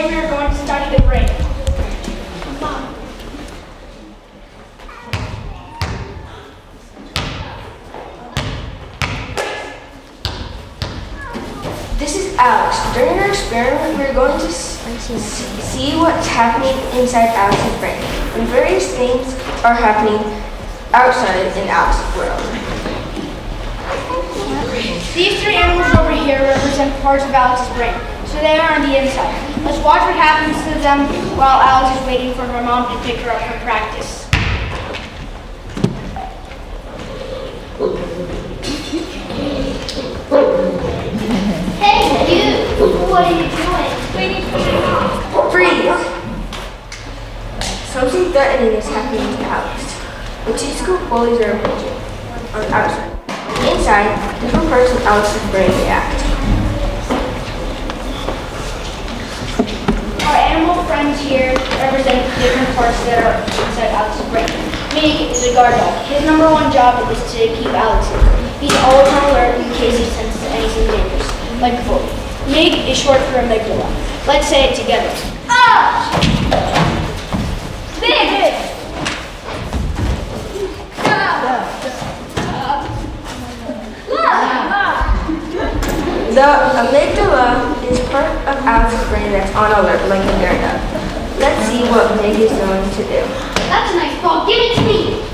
Today we are going to study the brain. This is Alex. During our experiment, we're going to see what's happening inside Alex's brain. And various things are happening outside in Alex's world. These three animals over here represent parts of Alex's brain, so they are on the inside. Let's watch what happens to them while Alex is waiting for her mom to pick her up from practice. Hey, you! What are you doing? Waiting for your mom. Freeze! Something threatening is happening to Alex. The two school bullies are approaching on the outside. Inside, different parts of Alex's brain react. Our animal friends here represent that are inside Alex's brain. Mig is a guard dog. His number one job is to keep Alex safe. He's always on alert in case he senses anything dangerous, like a bully. Mig is short for amygdala. Let's say it together. Ah! Big! The amygdala is part of Alex's brain that's on alert like a guard dog. Let's see what Mig is going to do. That's a nice ball. Give it to me.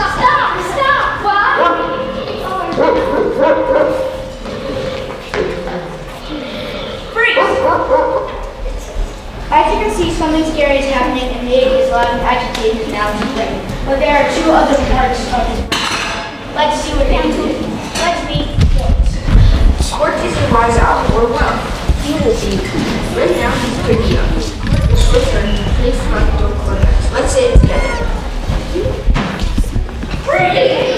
Stop! Stop! Why? Freeze! As you can see, something scary is happening and Mig is loud and agitated now Alex's brain. But there are two other parts of his brain. Let's see what they can do. Let's meet Quartz. Quartz is a wise owl, or well, he is a deep. Right now, he's pretty young. Short term, prefrontal cortex. Let's say it together. Core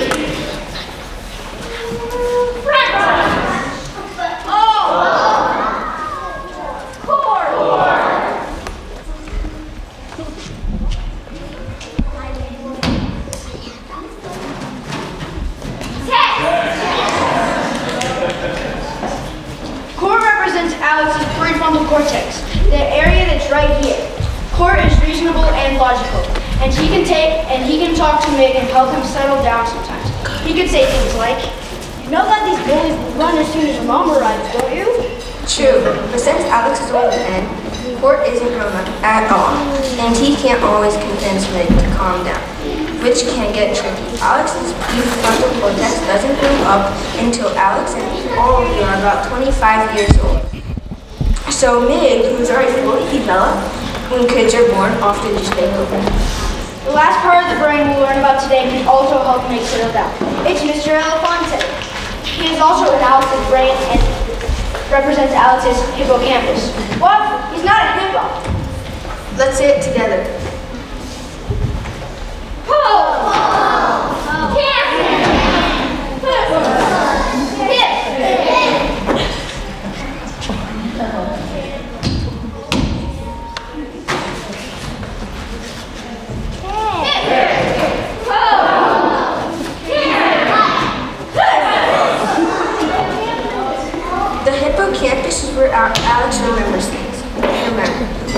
represents Alex's prefrontal cortex, the area that's right here. Core is reasonable and logical, and he can take and he can talk to Mig and help him settle down sometimes. He could say things like, "You know that these bullies run as soon as your mom arrives, don't you?" True, but since Alex is only 10, Court isn't up at all, and he can't always convince Mig to calm down, which can get tricky. Alex's prefrontal cortex doesn't grow up until Alex and all of you are about 25 years old. So Mig, who's already fully developed when kids are born, often just take over. The last part of the brain we'll learn about today can also help Mig settle down. It's Mr. Elefante. He is also in Alex's brain and represents Alex's hippocampus. What? He's not a hippo. Let's say it together. The hippocampus is where Al- Alex remembers things. Remember,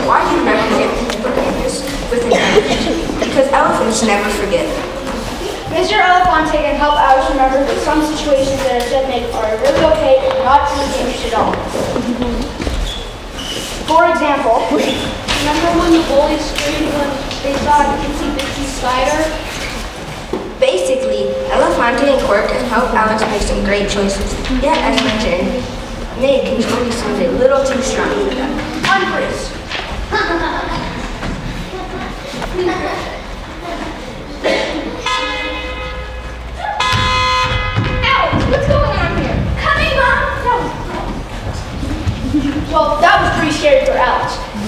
why do you represent the hippocampus with an elephant? Because elephants never forget. Mr. Elefante can help Alex remember that some situations that are said make are really okay and not really dangerous at all. For example, Remember when the bullies screamed when they saw a itsy bitsy spider? Basically, Elefante and Quark can help Alex make some great choices. Yet, as mentioned, Mig can totally sound a little too strong for them.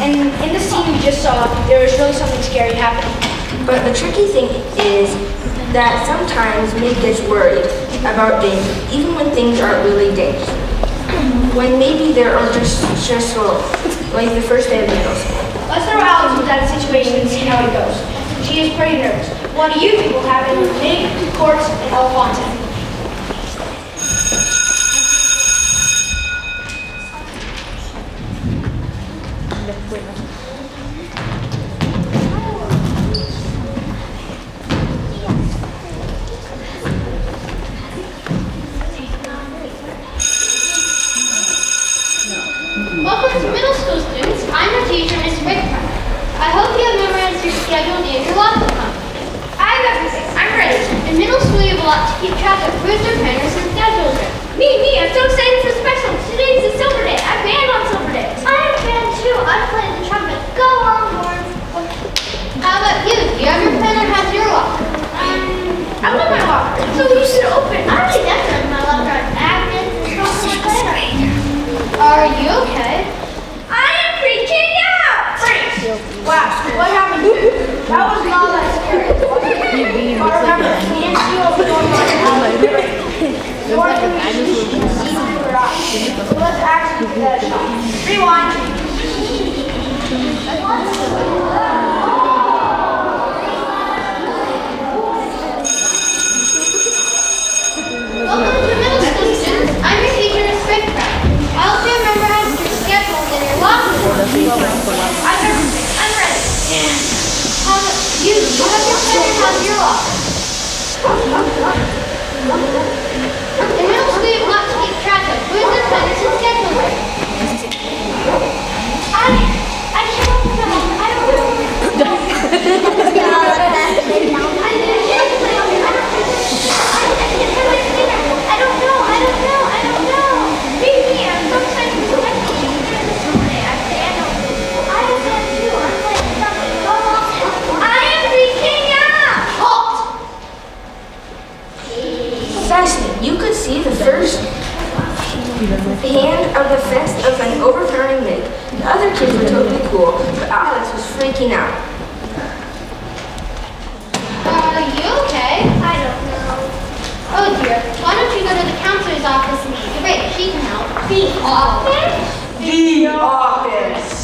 And in the scene we just saw, there was really something scary happening. But the tricky thing is that sometimes Mig gets worried about danger, even when things aren't really dangerous. When maybe they're just stressful, like the first day of middle school. Let's throw Alex into that situation and see how it goes. She is pretty nervous. What do you think will happen with Mig, Quartz, and Welcome to middle school students. I'm your teacher, Ms. Wickman. I hope you have memorized your schedule and your locker room. I have everything. I'm ready. In middle school, you have a lot to keep track of who's your parents and schedules. Me, me, I'm so excited for special. Today's the silver day. I'm banned on days. I'm banned too. I'm playing the trumpet. Go on, Lawrence. How about you? Do you have your planner? How's your locker? Um, I'm in my locker. So you should open. I already decorated my locker. I have been. Are you okay? I am freaking out! Freeze! Wow, what happened here? That was not that scary. But remember, can't you open one eye? Nor can we see through your eyes. So let's actually give that a shot. Rewind. Welcome to middle school students. I'm your teacher, Miss Rickcraft. I hope you remember how to your schedules and your locker. I'm everything. I'm ready. How about you? You have your planner. How's your locker? In middle school, you have a lot to keep track of. Who's their planners and schedules? I, I can't open them. I don't know. I can't open them. I can't play on it. I don't I I can't put my finger. I don't know. I don't know. I don't know. Me, me. I'm so excited for special. This morning, I stand on it. I am there too. I'm like something. Go on. I am freaking out. Halt. Fascinating. You could see the first of the fence of an overturning Nick. The other kids were totally cool, but Alex was freaking out. Are you okay? I don't know. Oh dear. Why don't you go to the counselor's office and break? She can help. The office? The office.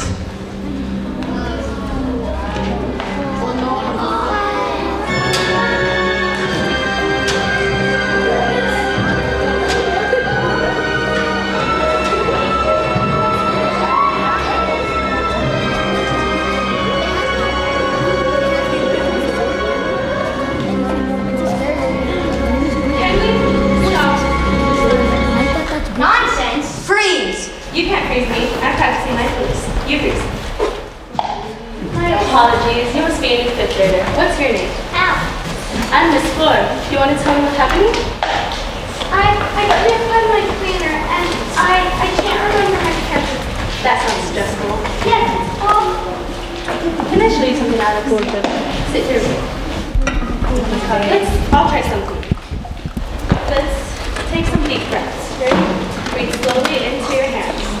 Sit here. Let's, I'll try something. Let's take some deep breaths. Breathe slowly into your hands.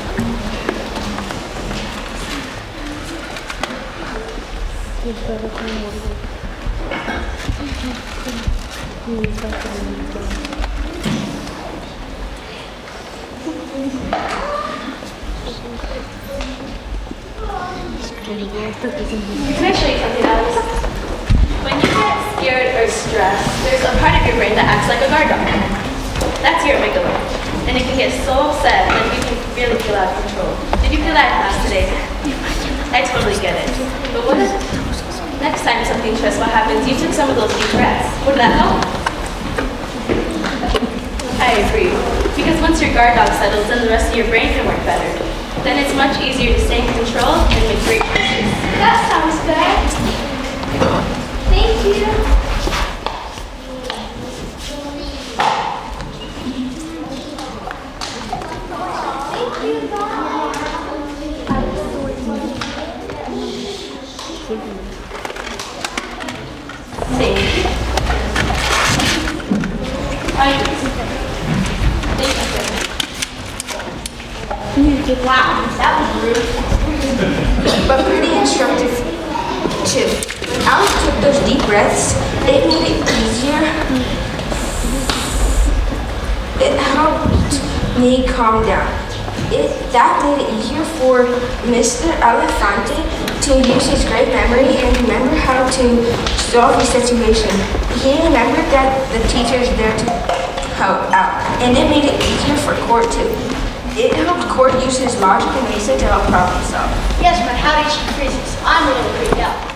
When you get scared or stressed, there's a part of your brain that acts like a guard dog. That's your amygdala. And it can get so upset that you can really feel out of control. Did you feel that in class today? I totally get it. But what if next time something stressful happens, you took some of those deep breaths? Would that help? I agree. Because once your guard dog settles, then the rest of your brain can work better. Then it's much easier to stay in control and make great choices. That sounds good. Thank you. Thank you. Thank you. I Thank Wow, that was rude. but pretty instructive too. When Alex took those deep breaths, it made it easier. It helped me calm down. It, that made it easier for Mr. Elefante to use his great memory and remember how to solve the situation. He remembered that the teacher is there to help out, and it made it easier for Court too. It helped Court use his logic and reason to help problem solve. Yes, but how did she freeze us? I'm really freaked out.